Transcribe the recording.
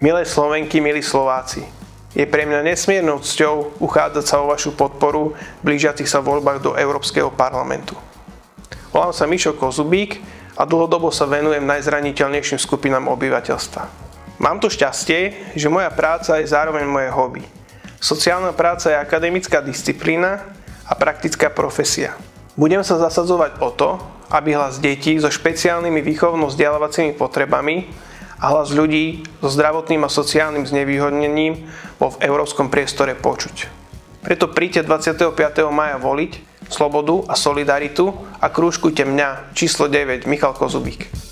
Milé Slovenky, milí Slováci, je pre mňa nesmiernou cťou uchádzať sa o vašu podporu v blížiacich sa voľbách do Európskeho parlamentu. Volám sa Mišo Kozubík a dlhodobo sa venujem najzraniteľnejším skupinám obyvateľstva. Mám to šťastie, že moja práca je zároveň moje hobby. Sociálna práca je akademická disciplína a praktická profesia. Budem sa zasadzovať o to, aby hlas detí so špeciálnymi výchovno-vzdelávacími potrebami a hlas ľudí so zdravotným a sociálnym znevýhodnením bol v európskom priestore počuť. Preto príďte 25. maja voliť slobodu a solidaritu a krúžkujte mňa číslo 9 Michal Kozubík.